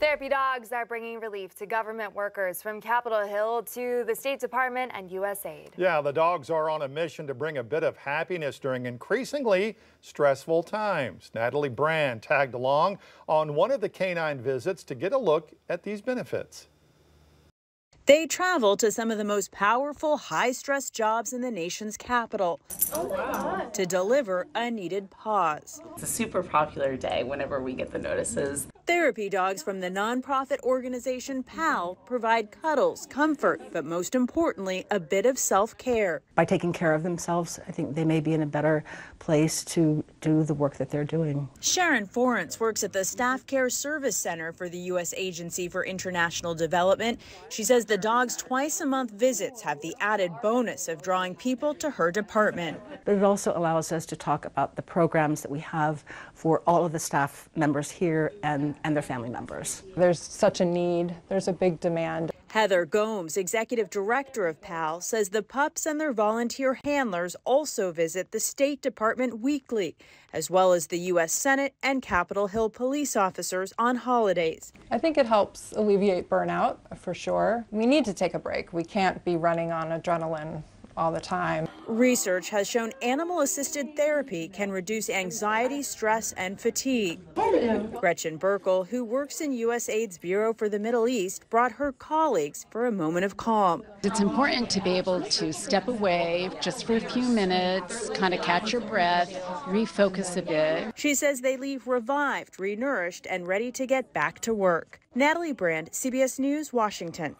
Therapy dogs are bringing relief to government workers from Capitol Hill to the State Department and USAID. Yeah, the dogs are on a mission to bring a bit of happiness during increasingly stressful times. Natalie Brand tagged along on one of the canine visits to get a look at these benefits. They travel to some of the most powerful, high stress jobs in the nation's capital oh wow. to deliver a needed pause. It's a super popular day whenever we get the notices. Therapy dogs from the nonprofit organization PAL provide cuddles, comfort, but most importantly, a bit of self care. By taking care of themselves, I think they may be in a better place to do the work that they're doing. Sharon Forrance works at the Staff Care Service Center for the U.S. Agency for International Development. She says the dog's twice a month visits have the added bonus of drawing people to her department. But it also allows us to talk about the programs that we have for all of the staff members here and, and their family members. There's such a need, there's a big demand. Heather Gomes, executive director of PAL, says the pups and their volunteer handlers also visit the State Department weekly, as well as the U.S. Senate and Capitol Hill police officers on holidays. I think it helps alleviate burnout for sure. We need to take a break. We can't be running on adrenaline all the time. Research has shown animal assisted therapy can reduce anxiety, stress, and fatigue. Gretchen Burkle, who works in USAID's Bureau for the Middle East, brought her colleagues for a moment of calm. It's important to be able to step away just for a few minutes, kind of catch your breath, refocus a bit. She says they leave revived, renourished, and ready to get back to work. Natalie Brand, CBS News, Washington.